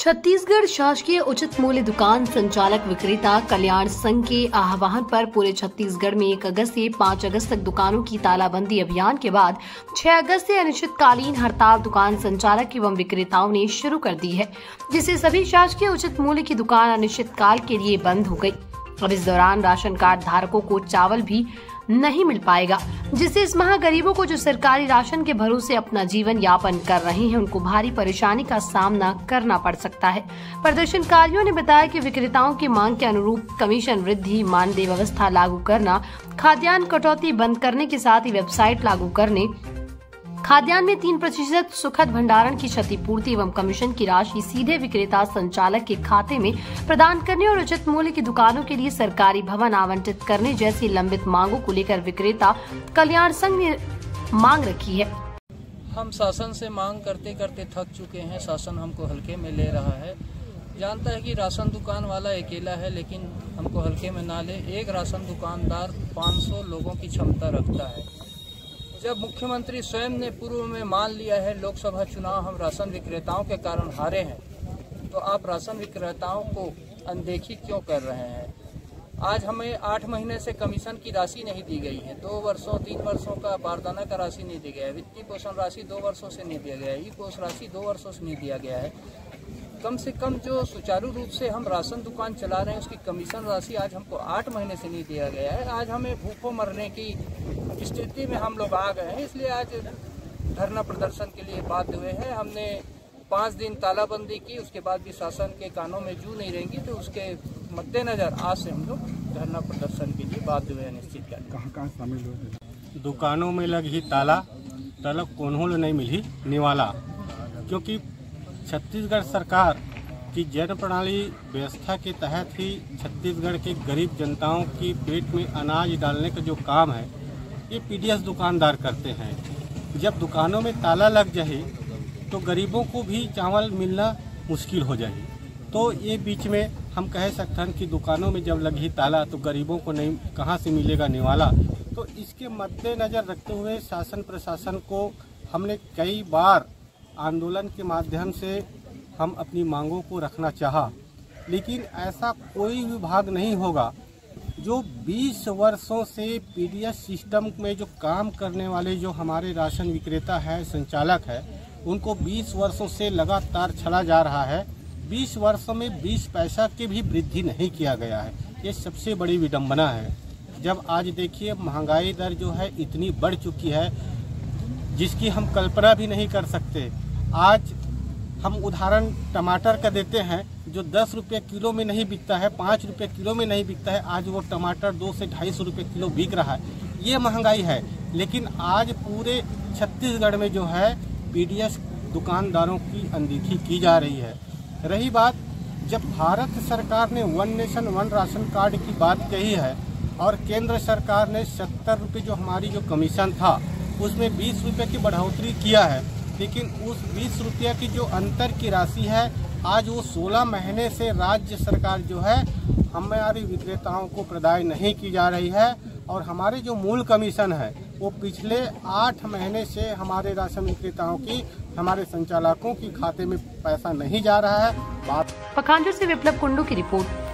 छत्तीसगढ़ शासकीय उचित मूल्य दुकान संचालक विक्रेता कल्याण संघ के आह्वान पर पूरे छत्तीसगढ़ में 1 अगस्त से 5 अगस्त तक दुकानों की तालाबंदी अभियान के बाद 6 अगस्त से अनिश्चितकालीन हड़ताल दुकान संचालक एवं विक्रेताओं ने शुरू कर दी है, जिससे सभी शासकीय उचित मूल्य की दुकान अनिश्चितकाल के लिए बंद हो गई अब इस दौरान राशन कार्ड धारकों को चावल भी नहीं मिल पाएगा, जिससे इस माह गरीबों को जो सरकारी राशन के भरोसे अपना जीवन यापन कर रहे हैं, उनको भारी परेशानी का सामना करना पड़ सकता है। प्रदर्शनकारियों ने बताया कि विक्रेताओं की मांग के अनुरूप कमीशन वृद्धि, मानदेय व्यवस्था लागू करना, खाद्यान्न कटौती बंद करने के साथ ही वेबसाइट लागू करने खाद्यान्न में तीन प्रतिशत सुखद भंडारण की क्षतिपूर्ति एवं कमीशन की राशि सीधे विक्रेता संचालक के खाते में प्रदान करने और उचित मूल्य की दुकानों के लिए सरकारी भवन आवंटित करने जैसी लंबित मांगों को लेकर विक्रेता कल्याण संघ ने मांग रखी है। हम शासन से मांग करते करते थक चुके हैं। शासन हमको हल्के में ले रहा है। जानता है कि राशन दुकान वाला अकेला है, लेकिन हमको हल्के में ना ले। एक राशन दुकानदार 500 लोगों की क्षमता रखता है। जब मुख्यमंत्री स्वयं ने पूर्व में मान लिया है, लोकसभा चुनाव हम राशन विक्रेताओं के कारण हारे हैं तो आप राशन विक्रेताओं को अनदेखी क्यों कर रहे हैं? आज हमें आठ महीने से कमीशन की राशि नहीं दी गई है, दो वर्षों, तीन वर्षों का बारदाना का राशि नहीं दी गया है, वित्तीय पोषण राशि दो वर्षों से नहीं दिया गया है ई कोष राशि दो वर्षों से नहीं दिया गया है। कम से कम जो सुचारू रूप से हम राशन दुकान चला रहे हैं उसकी कमीशन राशि आज हमको आठ महीने से नहीं दिया गया है। आज हमें भूखों मरने की स्थिति में हम लोग आ गए हैं इसलिए आज धरना प्रदर्शन के लिए बाध्य हुए हैं। हमने पाँच दिन तालाबंदी की उसके बाद भी शासन के कानों में जू नहीं रहेंगी तो उसके मद्देनजर आज से हम लोग धरना प्रदर्शन के लिए बाध्य हुए हैं निश्चित कर। कहाँ कहाँ शामिल हुए दुकानों में लगी ताला तलब कोन्हों नहीं मिली निवाला क्योंकि छत्तीसगढ़ सरकार की जन प्रणाली व्यवस्था के तहत ही छत्तीसगढ़ के गरीब जनताओं की पेट में अनाज डालने का जो काम है, ये पीडीएस दुकानदार करते हैं। जब दुकानों में ताला लग जाए तो गरीबों को भी चावल मिलना मुश्किल हो जाए। तो ये बीच में हम कह सकते हैं कि दुकानों में जब लगी ताला तो गरीबों को नहीं, कहाँ से मिलेगा निवाला? तो इसके मद्देनजर रखते हुए शासन प्रशासन को हमने कई बार आंदोलन के माध्यम से हम अपनी मांगों को रखना चाहा। लेकिन ऐसा कोई विभाग नहीं होगा जो 20 वर्षों से पीडीएस सिस्टम में जो काम करने वाले जो हमारे राशन विक्रेता है, संचालक है, उनको 20 वर्षों से लगातार छड़ा जा रहा है। 20 वर्षों में 20 पैसा की भी वृद्धि नहीं किया गया है। ये सबसे बड़ी विडंबना है। जब आज देखिए, महँगाई दर जो है इतनी बढ़ चुकी है, जिसकी हम कल्पना भी नहीं कर सकते। आज हम उदाहरण टमाटर का देते हैं, जो दस रुपये किलो में नहीं बिकता है, पाँच रुपये किलो में नहीं बिकता है, आज वो टमाटर दो से ढाई सौ रुपये किलो बिक रहा है। ये महँगाई है, लेकिन आज पूरे छत्तीसगढ़ में जो है पीडीएस दुकानदारों की अनदेखी की जा रही है। रही बात, जब भारत सरकार ने one nation one ration card की बात कही है, और केंद्र सरकार ने सत्तर रुपये जो हमारी जो कमीशन था, उसमें बीस रुपये की बढ़ोतरी किया है लेकिन उस बीस रुपया की जो अंतर की राशि है, आज वो 16 महीने से राज्य सरकार जो है, हमारे विक्रेताओं को प्रदाय नहीं की जा रही है। और हमारे जो मूल कमीशन है, वो पिछले आठ महीने से हमारे राशन विक्रेताओं की, हमारे संचालकों की खाते में पैसा नहीं जा रहा है। बात पखांजूर से विप्लव कुंडू की रिपोर्ट।